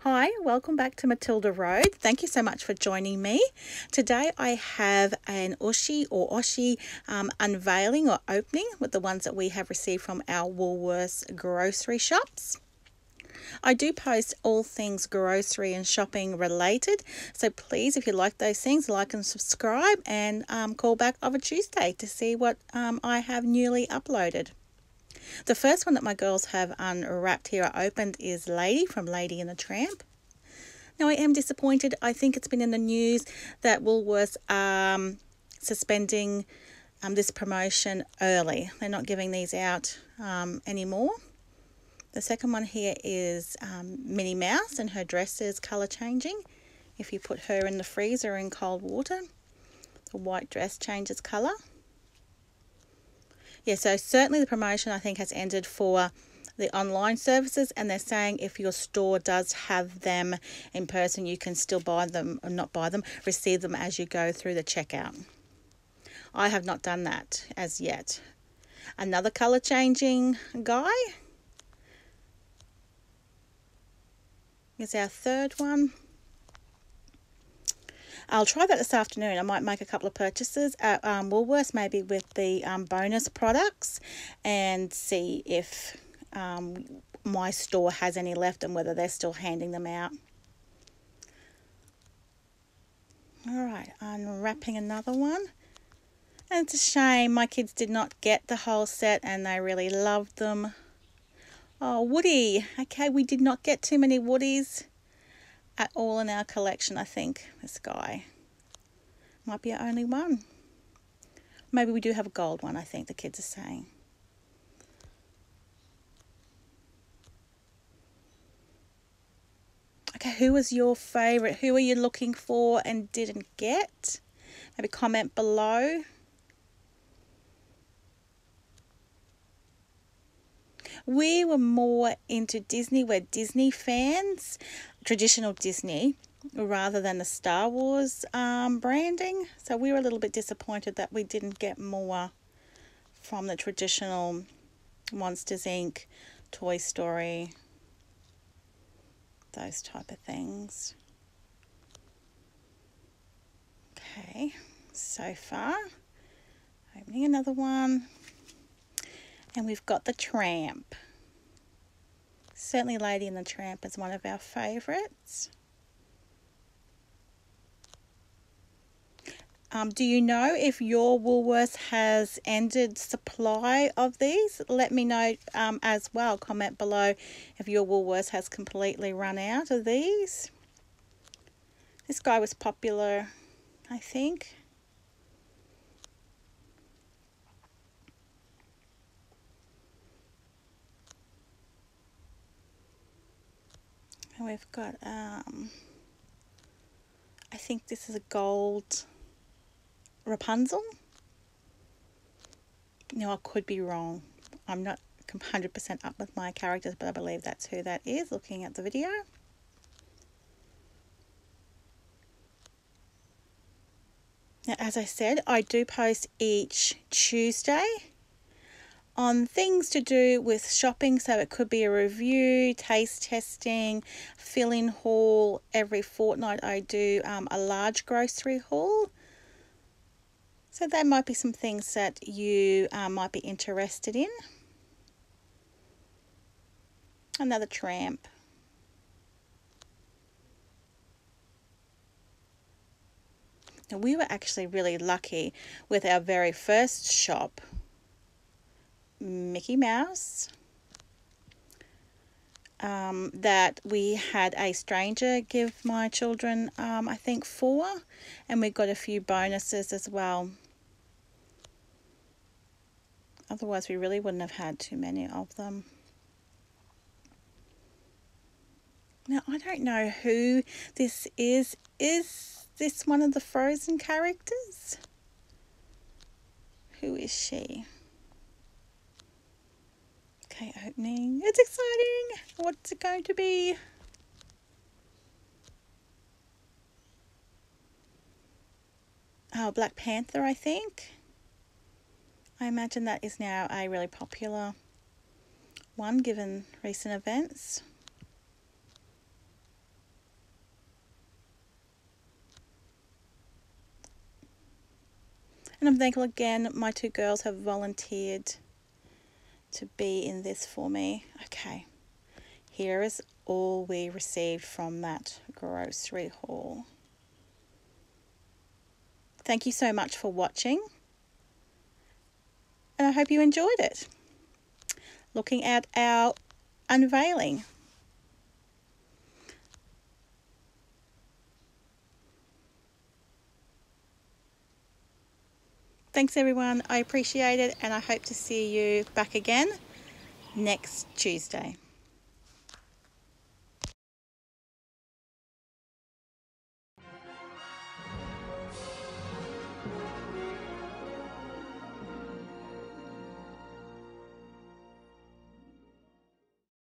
Hi, welcome back to Matilda Road. Thank you so much for joining me. Today I have an Ooshie or Ooshie um, unveiling or opening with the ones that we have received from our Woolworths grocery shops. I do post all things grocery and shopping related, so please, if you like those things, like and subscribe and um, call back of a Tuesday to see what um, I have newly uploaded. The first one that my girls have unwrapped here I opened is Lady from Lady and the Tramp. Now, I am disappointed. I think it's been in the news that Woolworths um, suspending um, this promotion early. They're not giving these out um, anymore. The second one here is um, Minnie Mouse and her dress is colour changing. If you put her in the freezer in cold water, the white dress changes colour yeah, so certainly the promotion I think has ended for the online services and they're saying if your store does have them in person you can still buy them or not buy them receive them as you go through the checkout. I have not done that as yet. Another color changing guy? Is our third one I'll try that this afternoon. I might make a couple of purchases at um, Woolworths, maybe with the um, bonus products, and see if um, my store has any left and whether they're still handing them out. All right, unwrapping another one. And it's a shame my kids did not get the whole set and they really loved them. Oh, Woody. Okay, we did not get too many Woodies at all in our collection, I think, this guy. Might be our only one. Maybe we do have a gold one, I think the kids are saying. Okay, who was your favourite? Who are you looking for and didn't get? Maybe comment below. We were more into Disney. We're Disney fans, traditional Disney, rather than the Star Wars um, branding. So we were a little bit disappointed that we didn't get more from the traditional Monsters Inc., Toy Story, those type of things. Okay, so far, opening another one. And we've got the tramp. Certainly Lady and the Tramp is one of our favourites. Um, do you know if your Woolworths has ended supply of these? Let me know um, as well. Comment below if your Woolworths has completely run out of these. This guy was popular, I think. We've got, um, I think this is a gold Rapunzel. Now, I could be wrong. I'm not 100% up with my characters, but I believe that's who that is looking at the video. Now, as I said, I do post each Tuesday on things to do with shopping. So it could be a review, taste testing, fill in haul. Every fortnight I do um, a large grocery haul. So there might be some things that you uh, might be interested in. Another tramp. Now we were actually really lucky with our very first shop Mickey Mouse. Um, that we had a stranger give my children, um, I think, four, and we got a few bonuses as well. Otherwise, we really wouldn't have had too many of them. Now, I don't know who this is. Is this one of the Frozen characters? Who is she? Okay, opening. It's exciting. What's it going to be? Oh, Black Panther, I think. I imagine that is now a really popular one given recent events. And I'm thankful again my two girls have volunteered to be in this for me. Okay, here is all we received from that grocery haul. Thank you so much for watching, and I hope you enjoyed it. Looking at our unveiling. Thanks everyone, I appreciate it and I hope to see you back again next Tuesday.